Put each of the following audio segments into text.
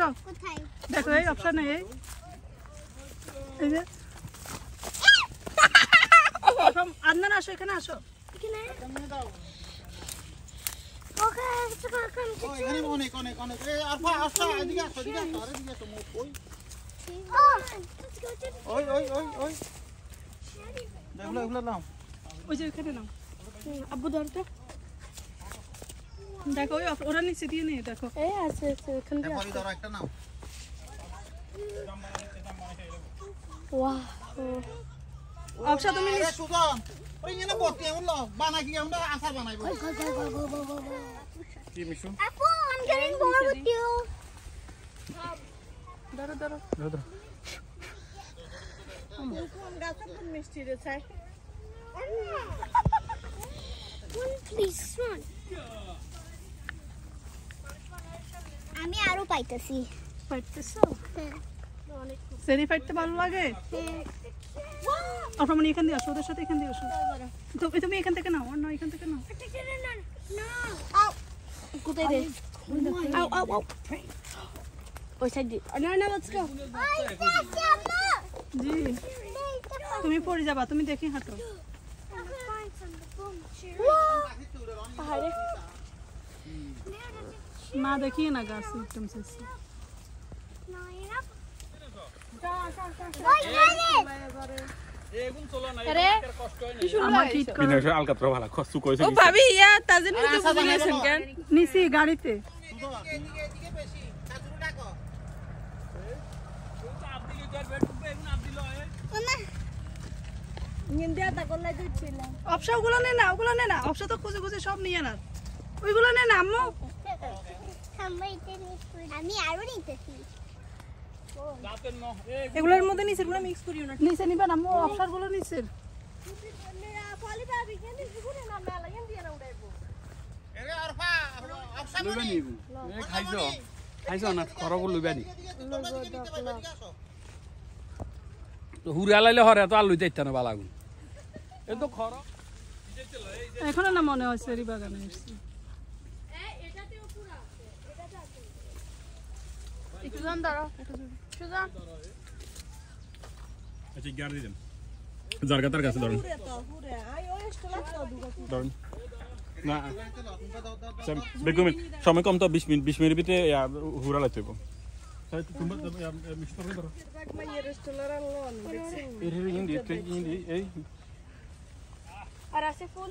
আসো। কোথায়? দেখো এই অপশন এই। এই যে। প্রথম- আদনান আসো এখানে আসো। ওই। যে ওখানে নাও। আব্বু ধরতে দেখো ওই অপ- ওরা নিচে দিয়ে নিয়ে দেখো এই আছে আছে এখান দিয়ে এরপরই ধরো একটা নাও ওয়াও অপশা তুমি আরে সুজন ওই এনে বসতে বললো বানাই কি আমরা আচার বানাইবো কি মিশু আপু I'm getting bored with you ধরো ধরো One please one আমি আরও পাইতেছি। পাইতেছো? হ্যাঁ। সেরি ফাইটতে ভালো লাগে? হ্যাঁ। অপশা মানে এখান দিয়ে আসো ওদের সাথে এখান দিয়ে আসো। তো- তুমি এখান থেকে নাও আর না এখান থেকে নাও। কোথায় ওই সাইড দি না না লেটস গো জি। তুমি পড়ে যাবা তুমি দেখি হাঁটো। গাড়িতে সুজন এদিকে এদিকে বেশি কাজুরু ডাকো অপশা ওগুলো নে না ওগুলো নে না। অপশা তো খুঁজে খুঁজে সব নিয়ে না। ওইগুলো নে না আম্মু। আমি আরও নিতেছি। এগুলোর মধ্যে নিচেরগুলো মিক্স করিও না। নিচে নিবা না আম্মু অপশারগুলো নিচে এরে আরফা আফসা লইবা নি এ খাইছ? খাইছ না? খরব লইবা নি। তোমরা দিকে নিতে পারবে এদিকে আসো তো হরে তো আলুই যাইতা না বালাগুন। এ তো খর এখনও না মনে হয় সেরি বাগানে এসছি। সুজন ধরো সুজন আচ্ছা গ্যার দিলাম জারগা তার কাছে ধরুন ধরুন না বেগুন সময় কম তো বিশ মিনিট বিশ মিনিট ভিতরে হুরা লাইতে হইব এই আর আছে ফুল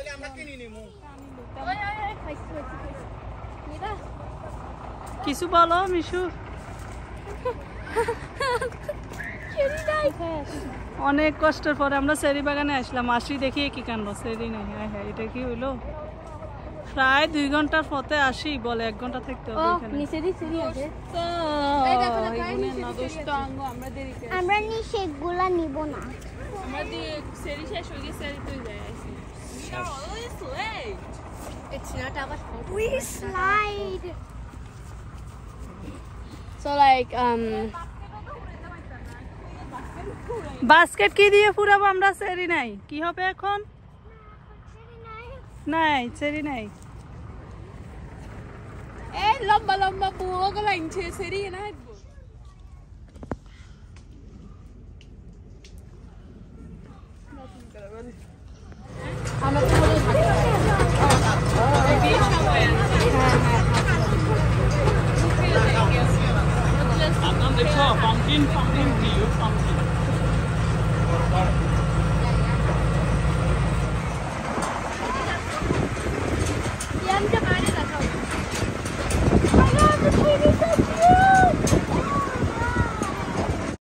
লইলে আমরা কিনি নিমু। কিছু বলো মিশু। অনেক কষ্টের পরে আমরা সেরি বাগানে আসলাম। আসি দেখি কি কাণ্ড সেরি নেই। হ্যাঁ হ্যাঁ এটা কি হইল? প্রায় দুই ঘণ্টার পথে আসি বলে এক ঘণ্টা থাকতে হবে আমরা দেরি করে আমরা নি সেগুলা নিব না। আমরা দিয়ে সেরি শেষ হয়ে গেছে We slide. So like um basket কি দিয়ে ফুরাবো আমরা? চেরি নাই। কি হবে এখন? নাই চেরি নাই। এই লম্বা লম্বা বুয়ো গুলো ইনছে সেরি না হাঁটবো আপনার দেখছো পাম্পকিন পাম্পকিন কি পাম্পকিন